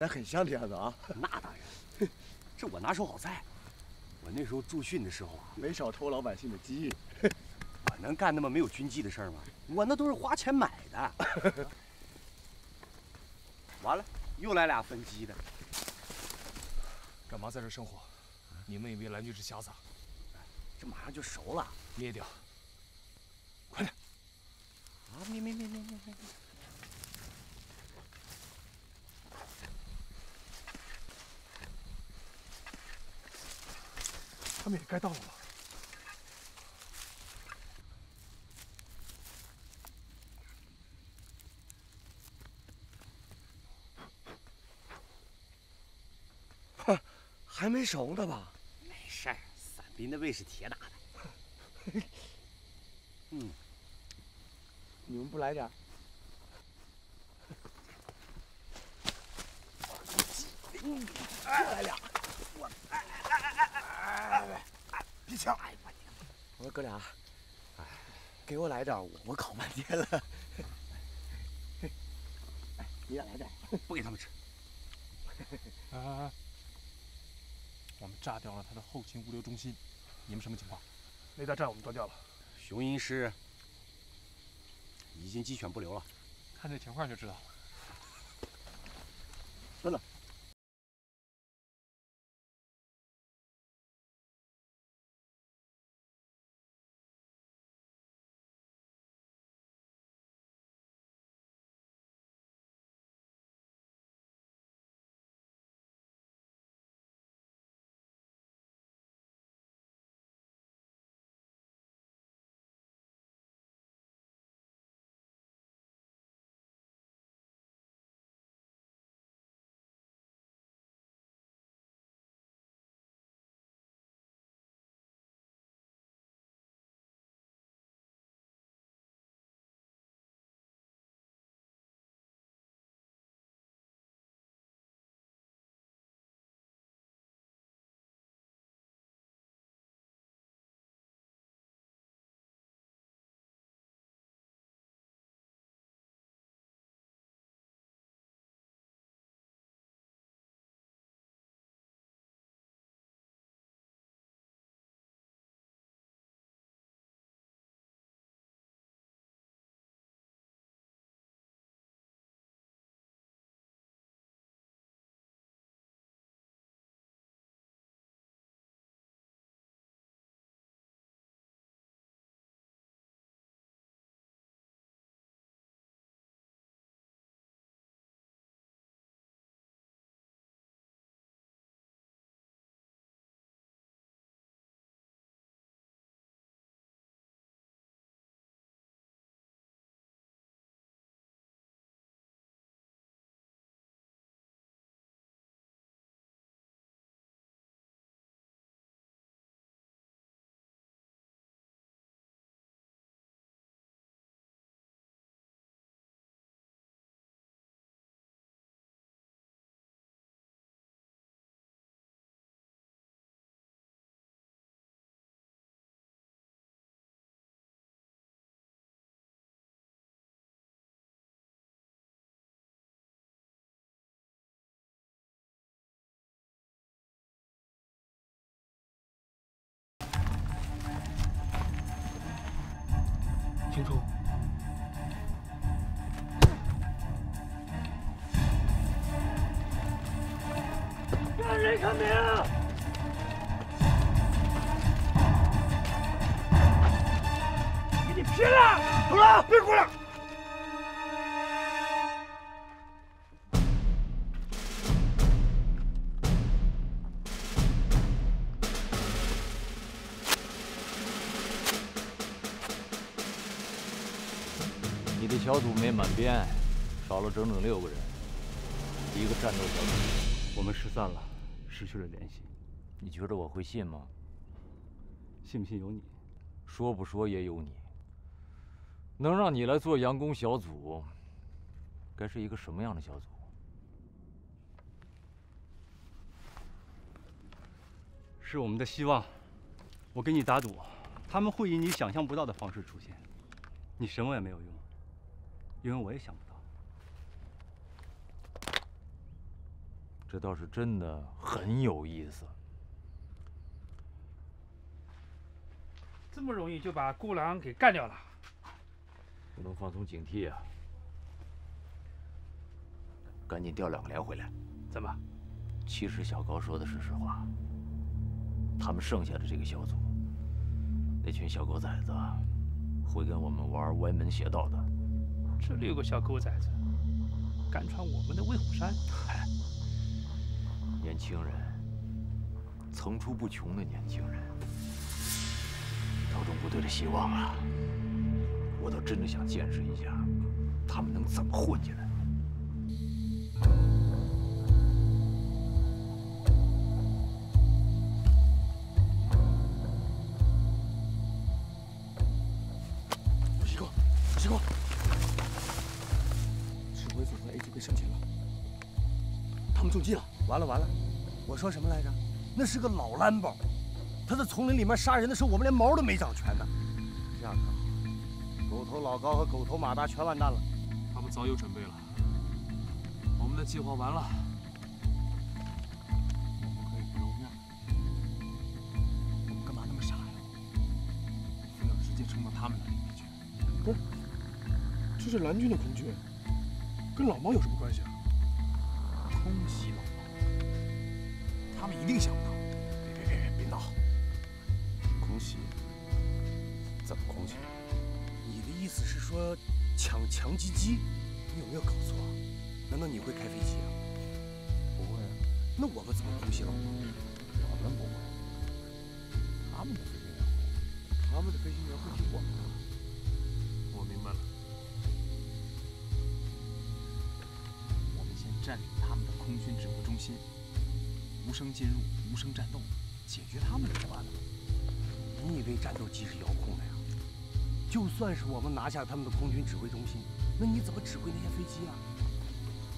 那很像这样子啊。那当然，这我拿手好菜。我那时候驻训的时候啊，没少偷老百姓的鸡。我能干那么没有军纪的事儿吗？我那都是花钱买的。完了，又来俩分鸡的。干嘛在这生火？你们以为蓝军是瞎子？这马上就熟了，灭掉！快点！啊，灭灭灭灭灭灭！他们也该到了吧？哼，还没熟呢吧？没事儿，伞兵的胃是铁打的。嗯，你们不来点？嗯，来俩。我哎哎哎哎哎哎！别抢！我说哥俩，哎，给我来点，我烤半天了。哎，你也来点，不给他们吃。啊！我们炸掉了他的后勤物流中心，你们什么情况？那大站我们端掉了。雄鹰师已经鸡犬不留了，看这情况就知道了。真的。清楚。让人看明！给你拼了！走了，别过来。小组没满编，少了整整六个人，一个战斗小组。我们失散了，失去了联系。你觉得我会信吗？信不信由你。说不说也有你。能让你来做佯攻小组，该是一个什么样的小组？是我们的希望。我跟你打赌，他们会以你想象不到的方式出现，你什么也没有用。因为我也想不到。这倒是真的很有意思。这么容易就把孤狼给干掉了？不能放松警惕啊！赶紧调两个连回来。怎么？其实小高说的是实话。他们剩下的这个小组，那群小狗崽子，会跟我们玩歪门邪道的。这六个小狗崽子，敢闯我们的威虎山？年轻人，层出不穷的年轻人，特种部队的希望啊！我倒真的想见识一下，他们能怎么混进来。中计了。完了完了，我说什么来着？那是个老蓝宝，他在丛林里面杀人的时候，我们连毛都没长全呢。这样可好，狗头老高和狗头马达全完蛋了。他们早有准备了，我们的计划完了，我们可以不露面。我们干嘛那么傻呀？非要直接冲到他们那里面去？不是，这是蓝军的空军，跟老毛有什么关系啊？他们的飞行员会听我们的。我明白了，我们先占领他们的空军指挥中心，无声进入，无声战斗，解决他们就完了。你以为战斗机是遥控的呀？就算是我们拿下他们的空军指挥中心，那你怎么指挥那些飞机啊？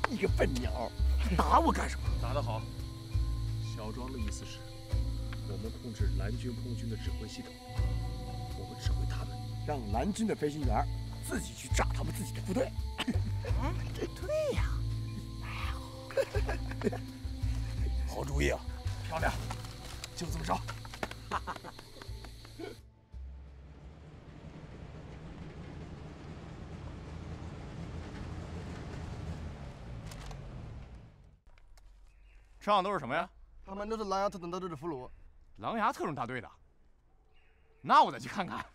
你个笨鸟，打我干什么？打得好。小庄的意思是，我们控制蓝军空军的指挥系统，让蓝军的飞行员自己去炸他们自己的部队。哎，这对呀。好主意啊！漂亮，就这么着。车上都是什么呀？他们都是狼牙特种大队的俘虏。狼牙特种大队的。那我得去看看。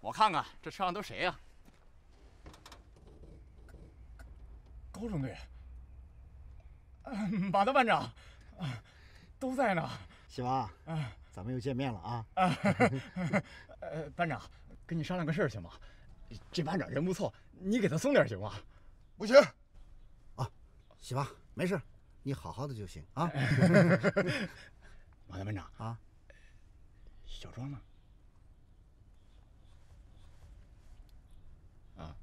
我看看这车上都谁呀？高中队。马大班长，都在呢。喜娃，咱们又见面了啊！呃，班长，跟你商量个事儿行吗？这班长人不错，你给他送点行吗？不行。啊，喜娃，没事，你好好的就行啊。马大班长啊，小庄呢？啊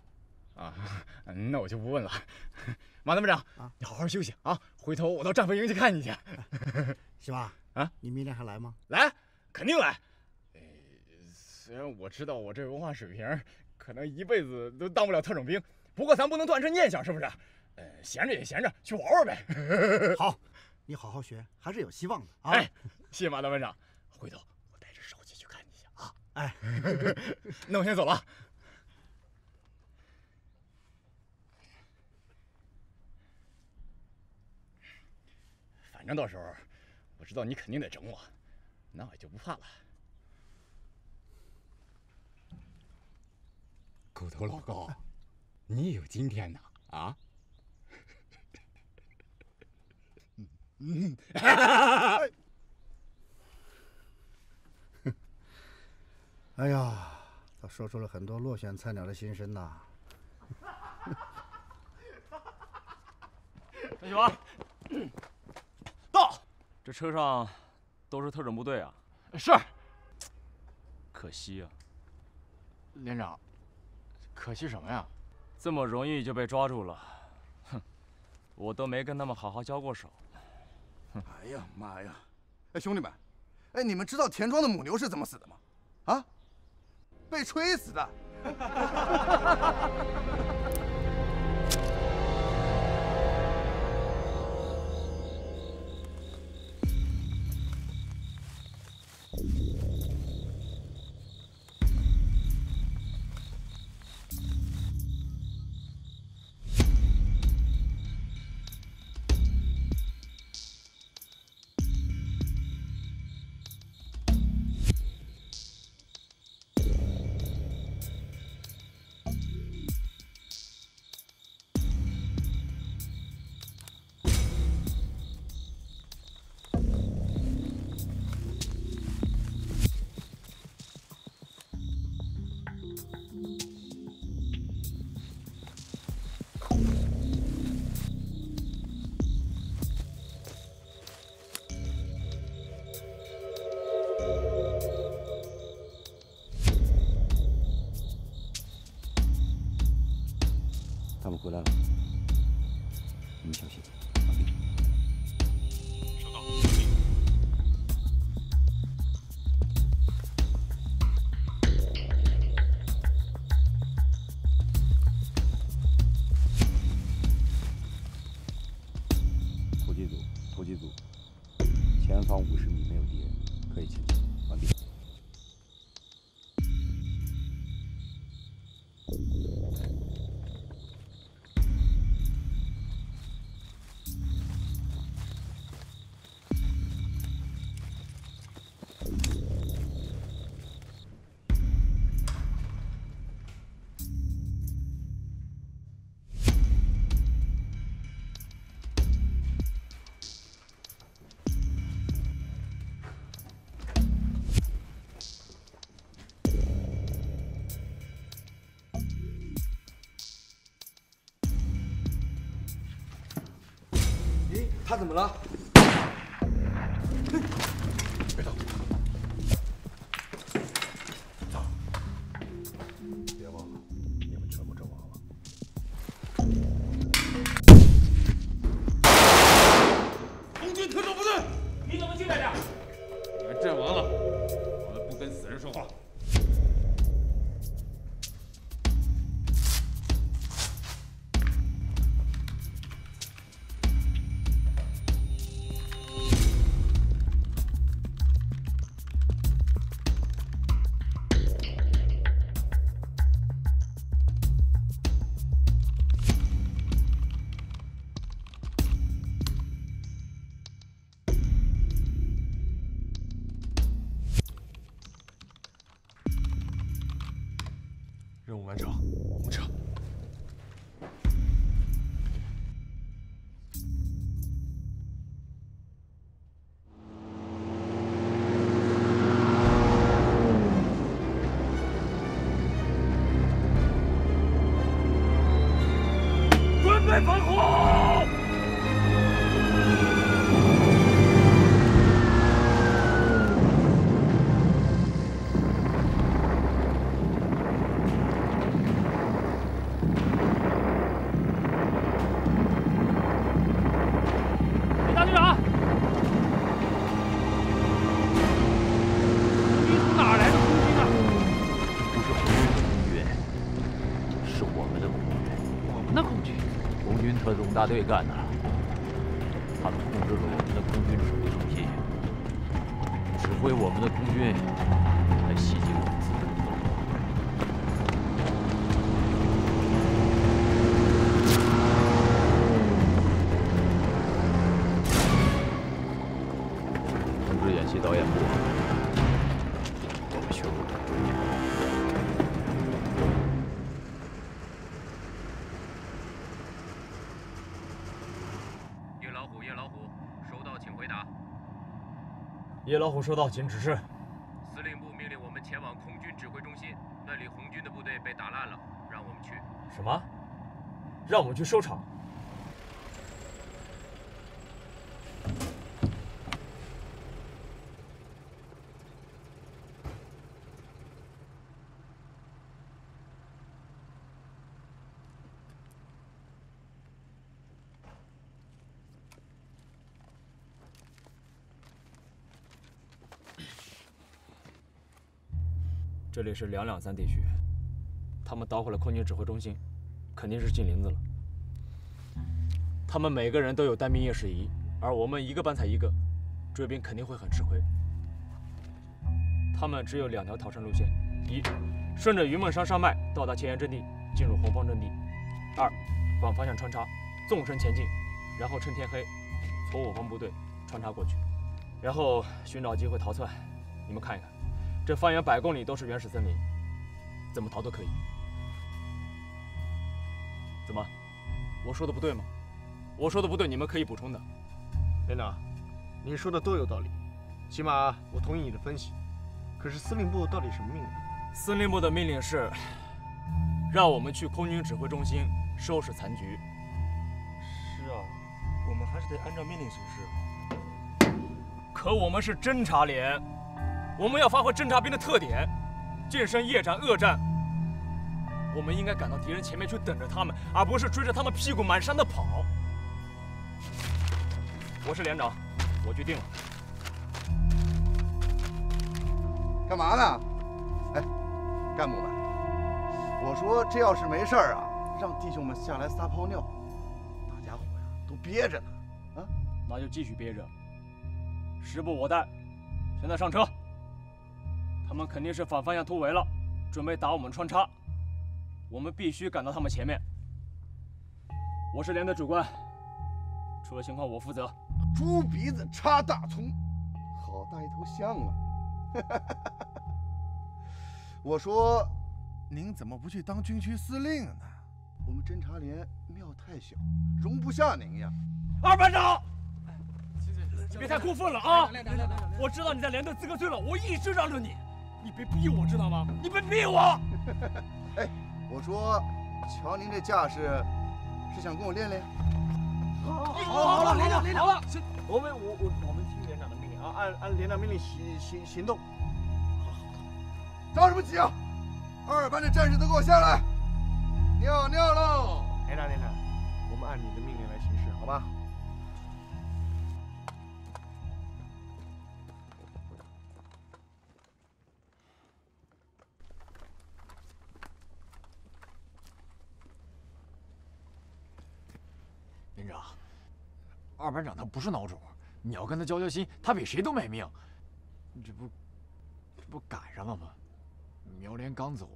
啊，那我就不问了。马德班长，啊，你好好休息啊，回头我到战俘营去看你去。是吧啊，你明天还来吗？来，肯定来。呃，虽然我知道我这文化水平可能一辈子都当不了特种兵，不过咱不能断这念想，是不是？呃，闲着也闲着，去玩玩呗。好，你好好学，还是有希望的啊。哎，谢谢马大班长，回头我带着手机去看你去啊。哎，那我先走了。反正到时候我知道你肯定得整我，那我就不怕了。狗头老高，你也有今天呐啊！嗯，哎呀，他说出了很多落选菜鸟的心声呐。陈喜华，到。这车上都是特种部队啊。是。可惜啊。连长，可惜什么呀？这么容易就被抓住了，哼！我都没跟他们好好交过手。哎呀妈呀！哎，兄弟们，哎，你们知道田庄的母牛是怎么死的吗？啊？被吹死的。回来了，怎么了？大队干的。他们控制了我们的空军指挥中心，指挥我们的空军老虎收到，请指示。司令部命令我们前往空军指挥中心，那里红军的部队被打烂了，让我们去。什么？让我们去收场？这里是两两三地区，他们捣毁了空军指挥中心，肯定是进林子了。他们每个人都有单兵夜视仪，而我们一个班才一个，追兵肯定会很吃亏。他们只有两条逃生路线：一，顺着云梦山山脉到达前沿阵地，进入红方阵地；二，反方向穿插，纵深前进，然后趁天黑从我方部队穿插过去，然后寻找机会逃窜。你们看一看。这方圆百公里都是原始森林，怎么逃都可以。怎么，我说的不对吗？我说的不对，你们可以补充的。连长，你说的都有道理，起码我同意你的分析。可是司令部到底什么命令？司令部的命令是，让我们去空军指挥中心收拾残局。是啊，我们还是得按照命令行事。可我们是侦察连。我们要发挥侦察兵的特点，近身夜战、恶战。我们应该赶到敌人前面去等着他们，而不是追着他们屁股满山的跑。我是连长，我决定了。干嘛呢？哎，干部们，我说这要是没事儿啊，让弟兄们下来撒泡尿，大家伙呀都憋着呢。啊，那就继续憋着。时不我待，现在上车。他们肯定是反方向突围了，准备打我们穿插。我们必须赶到他们前面。我是连队主官，出了情况我负责。猪鼻子插大葱，好大一头象啊！我说，您怎么不去当军区司令呢？我们侦察连庙太小，容不下您呀。二班长，你别太过分了啊！我知道你在连队资格最老，我一直让着你，你别逼我，知道吗？你别逼我！哎，我说，瞧您这架势，是想跟我练练？好，好好了，连长，连长，行，我们我我我们听连长的命令啊，按按连长命令行行行动。好着什么急啊？二班的战士都给我下来，尿尿喽！连长，连长，我们按你的命令来行事，好吧？二班长他不是孬种，你要跟他交交心，他比谁都卖命。这不，这不赶上了吗？苗连刚走，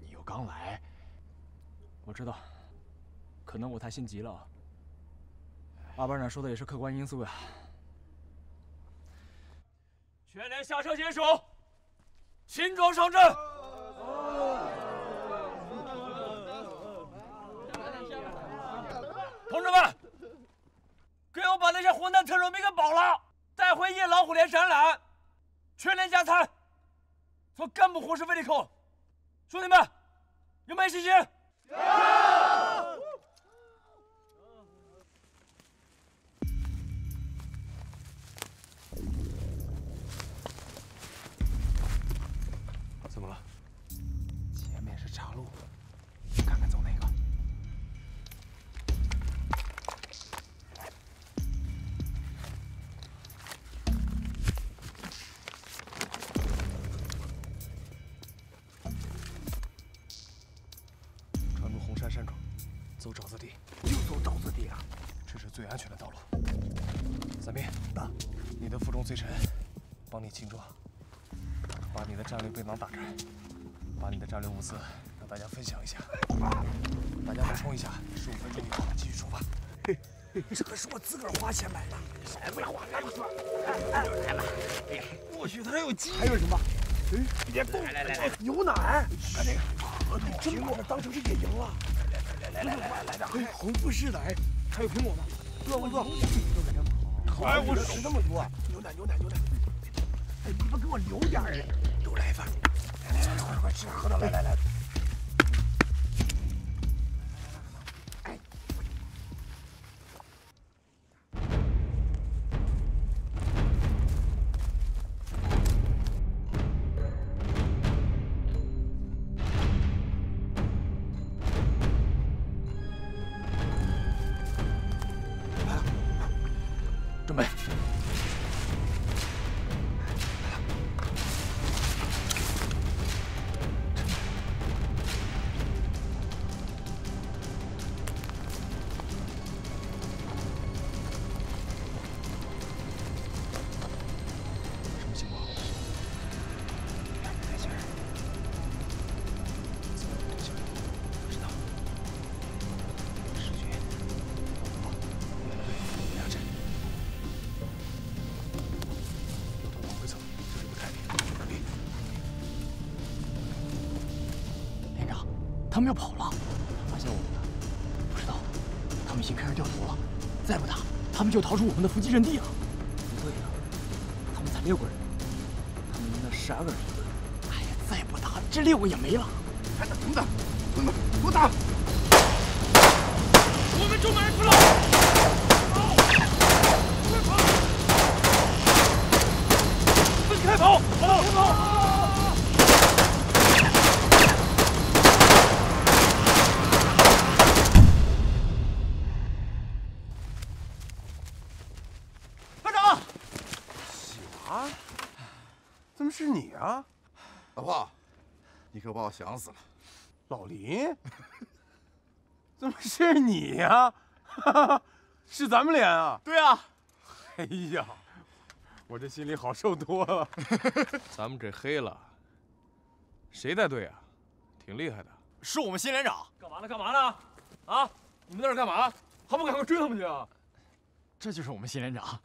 你又刚来。我知道，可能我太心急了。二班长说的也是客观因素呀。全连下车检署，轻装上阵。同志们，给我把那些混蛋特种兵给保了，带回夜老虎连展览，全连加餐，从干部伙食费里扣。兄弟们，有没有信心？有安全的道路。三兵，啊，你的负重最沉，帮你轻装。把你的战略背囊打开，把你的战略物资让大家分享一下。大家补充一下，十五分钟以后继续出发。这可是我自个儿花钱买的，谁不要花钱说？来吧，或许它有鸡。还有什么？哎，别动！来来来，牛奶。看这个，你真把这当成是野营了？来来来来来来红富士的，哎，还有苹果吗？坐坐坐？哎，我吃那么多。牛奶牛奶牛奶。哎，你们给我留点儿，都来一份。来来来，快快吃喝的，来来来。他们就逃出我们的伏击阵地了。不对呀，他们才六个人，他们那十二个人，哎呀，再不打，这六个也没了。还等等，同志们，给我打！我们中门出了！分开跑！跑！跑！啊？怎么是你啊？老婆，你可把我想死了。老林，怎么是你呀、是咱们连啊？对啊。哎呀，我这心里好受多了。咱们这黑了，谁带队啊？挺厉害的。是我们新连长。干嘛呢？干嘛呢？啊！你们在这干嘛？还不赶快追他们去啊！这就是我们新连长。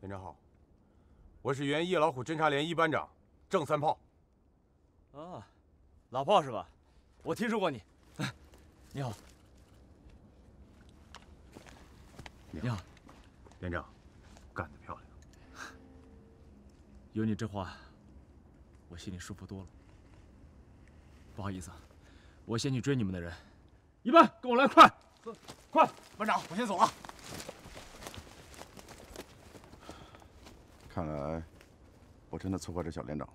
连长好，我是原夜老虎侦察连一班长郑三炮。啊，老炮是吧？我听说过你。哎你好。你好，连长，干得漂亮。有你这话，我心里舒服多了。不好意思啊，我先去追你们的人。一班，跟我来，快！快！班长，我先走了。看来我真的错怪这小连长了。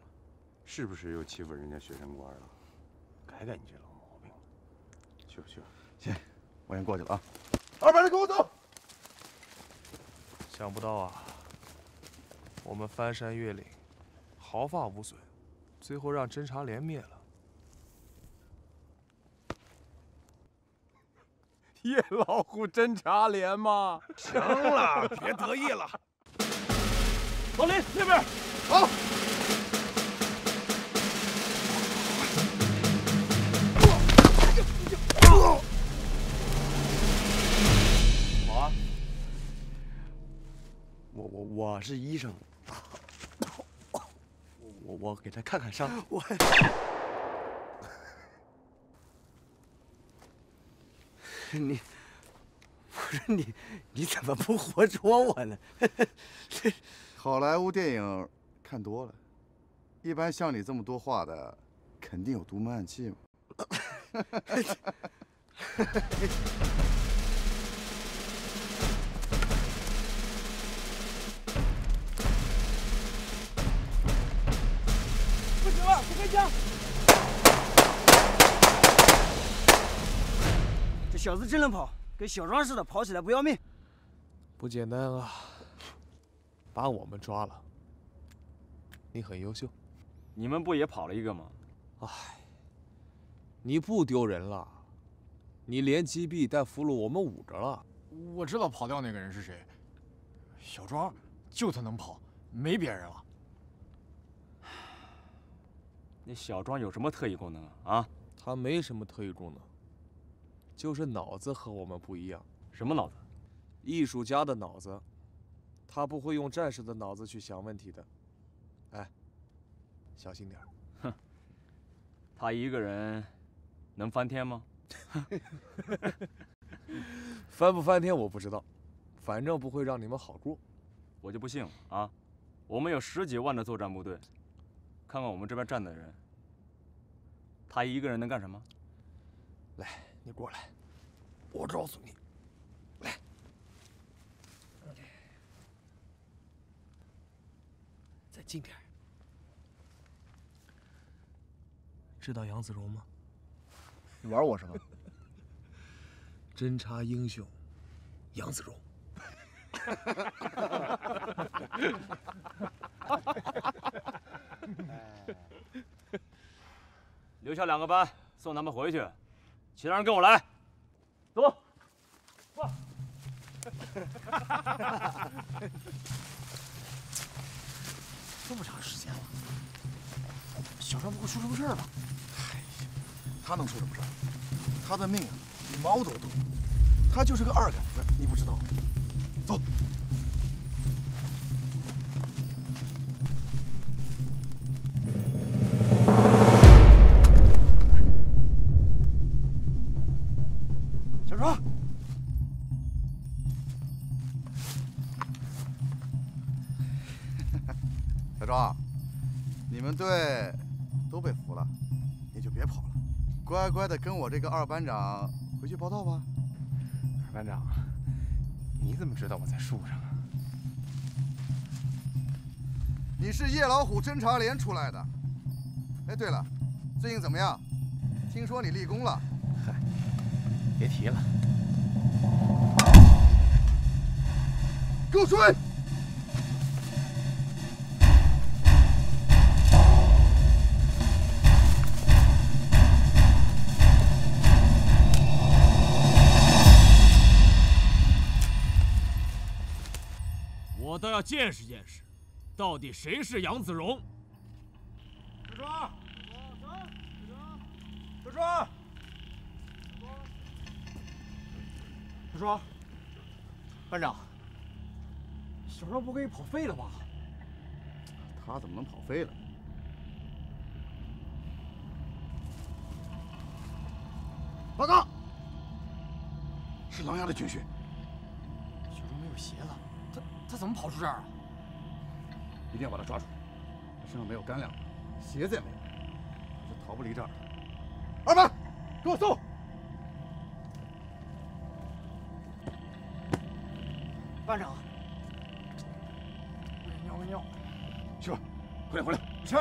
是不是又欺负人家学生官了？改改你这老毛病。去吧去吧。行，我先过去了啊。二班的，跟我走。想不到啊，我们翻山越岭，毫发无损，最后让侦察连灭了。夜老虎侦察连吗？行了，别得意了。老林那边，好。好啊。我我我是医生，我我给他看看伤。我你我说你你怎么不活捉我呢？好莱坞电影看多了，一般像你这么多话的，肯定有独门暗器嘛。不行了，不开枪！这小子真能跑，跟小庄似的，跑起来不要命。不简单啊，把我们抓了。你很优秀，你们不也跑了一个吗？唉，你不丢人了，你连击毙带俘虏我们五个了。我知道跑掉那个人是谁，小庄，就他能跑，没别人了。那小庄有什么特异功能啊？啊？他没什么特异功能，就是脑子和我们不一样。什么脑子？艺术家的脑子，他不会用战士的脑子去想问题的。哎，小心点儿。哼，他一个人能翻天吗？翻不翻天我不知道，反正不会让你们好过。我就不信了啊！我们有十几万的作战部队，看看我们这边站的人，他一个人能干什么？来，你过来，我告诉你。来，再近点儿。知道杨子荣吗？你玩我什么？侦察英雄杨子荣。留下两个班，送他们回去，其他人跟我来。走。这么长时间了，小张不会出什么事儿吧？哎呀，他能出什么事儿？他的命啊，比猫都多。他就是个二杆子，你不知道？走。这个二班长回去报道吧。二班长，你怎么知道我在树上啊？你是夜老虎侦察连出来的。哎，对了，最近怎么样？听说你立功了。嗨，别提了。给我追！我倒要见识见识，到底谁是杨子荣。小庄，小庄，小庄，班长，小庄不会跑废了吧？他怎么能跑废了？报告，是狼牙的军训。小庄没有鞋子，他他怎么跑出这儿啊？一定要把他抓住。他身上没有干粮，鞋子也没有，他是逃不离这儿的。二班，给我搜！班长，我尿个尿。去吧，快点回来。是。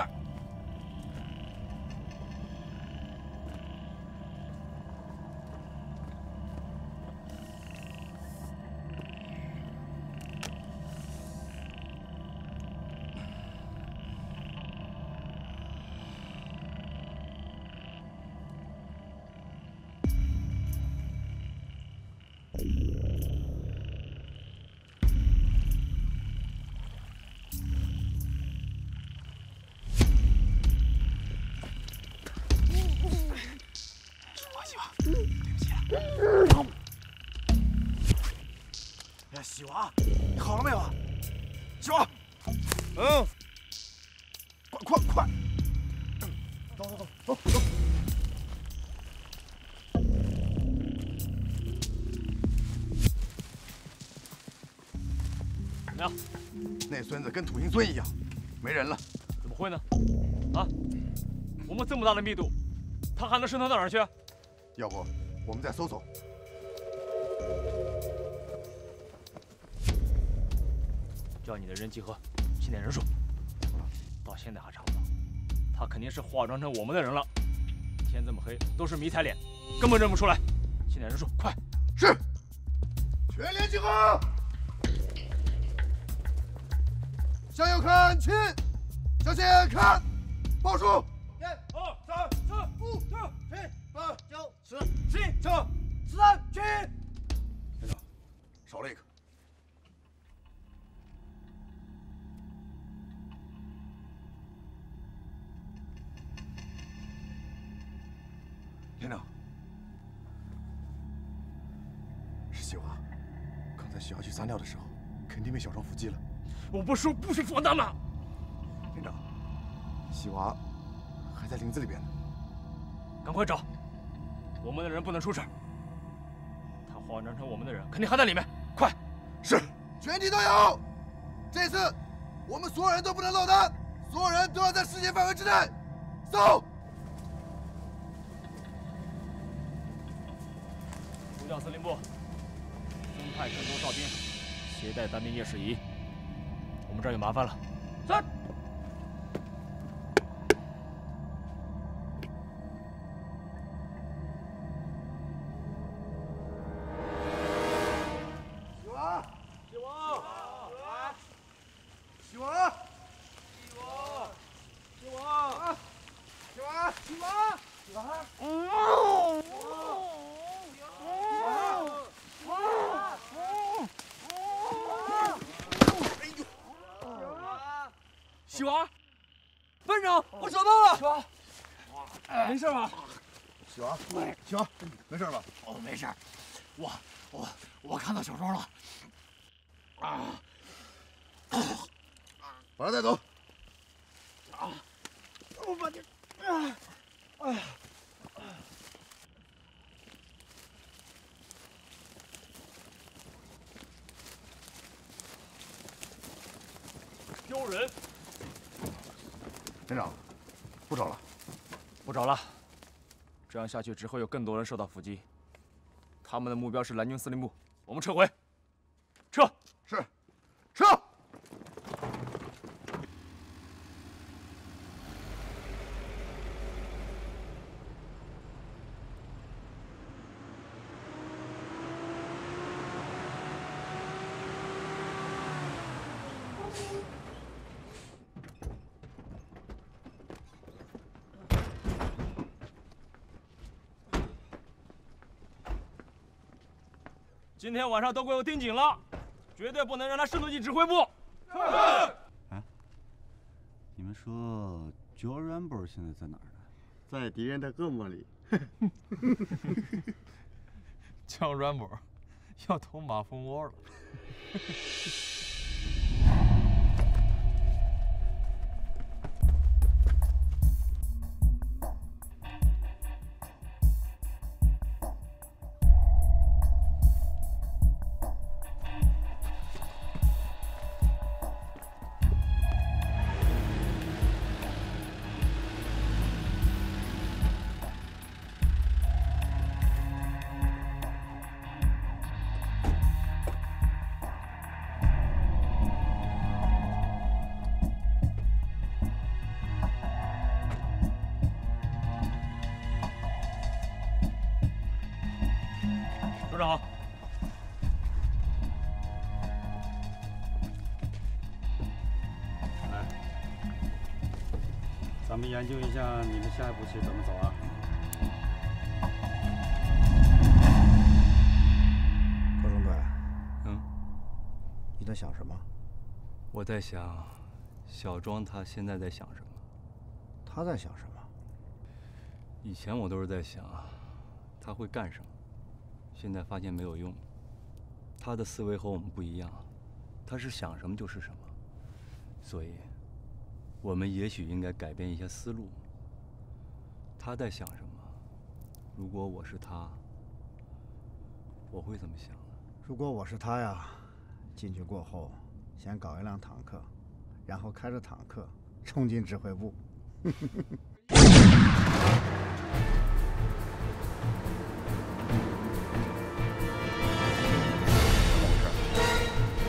哎，喜娃，你好了没有啊？喜娃，嗯，快快快，走走走走走。怎么样？那孙子跟土行孙一样，没人了。怎么会呢？啊，我们这么大的密度，他还能渗透到哪儿去？要不我们再搜搜？叫你的人集合，清点人数。到现在还查不到，他肯定是化妆成我们的人了。天这么黑，都是迷彩脸，根本认不出来。清点人数，快！是。全连集合！向右看齐，向前看，报数。一、二、三、四、五、六、七、八、九、十、十一、十二、十三、十一。连长，少了一个。喜娃去撒尿的时候，肯定被小庄伏击了。我不说不许放弹吗？连长，喜娃还在林子里边呢。赶快找，我们的人不能出事。他化妆成我们的人，肯定还在里面。快！是，全体都有。这次我们所有人都不能落单，所有人都要在视线范围之内。搜！呼叫司令部，增派更多哨兵，携带单兵夜视仪。我们这儿有麻烦了。事吧？哦，没事。我我我看到小庄了。啊！把他带走。啊！我把你……啊！哎呀！丢人！连长，不找了，不找了。这样下去只会有更多人受到伏击。他们的目标是蓝军司令部，我们撤回。撤！是，撤！今天晚上都给我盯紧了，绝对不能让他渗透进指挥部。你们说 Joe Rambo 现在在哪儿呢？在敌人的恶魔里。Joe Rambo 要捅马蜂窝了。研究一下你们下一步棋怎么走啊？高中队，嗯，你在想什么？我在想，小庄他现在在想什么？他在想什么？以前我都是在想，他会干什么？现在发现没有用。他的思维和我们不一样，他是想什么就是什么。所以，我们也许应该改变一下思路。他在想什么？如果我是他，我会怎么想？如果我是他呀，进去过后，先搞一辆坦克，然后开着坦克冲进指挥部。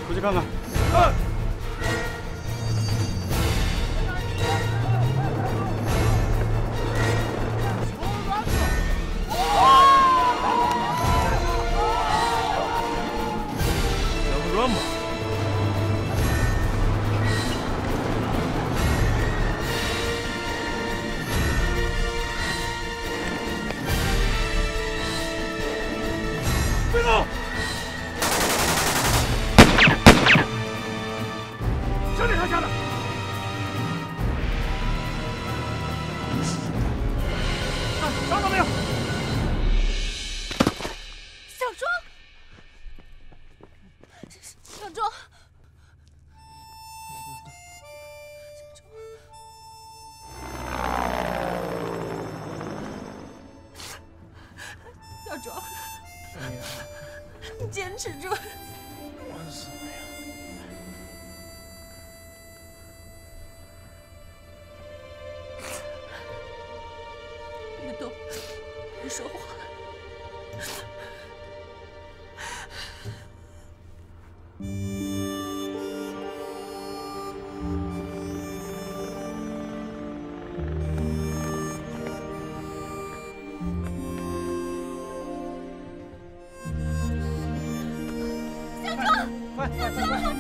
出去看看。要庄，快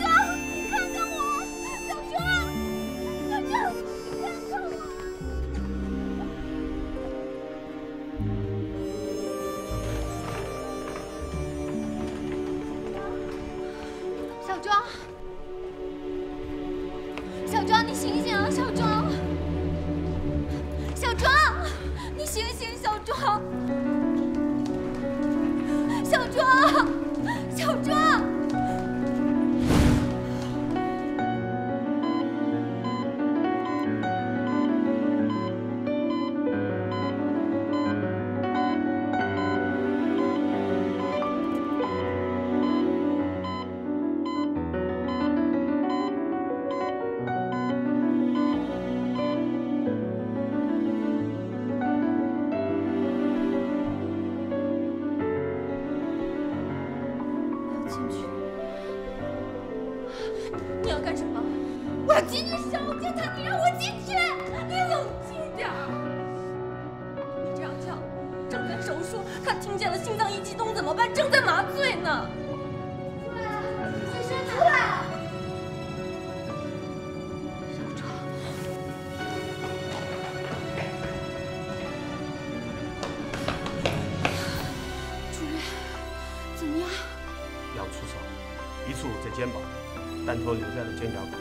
肩胛骨，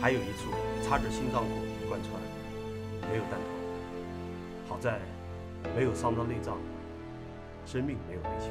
还有一处插着心脏口贯穿，没有弹头。好在没有伤到内脏，生命没有危险。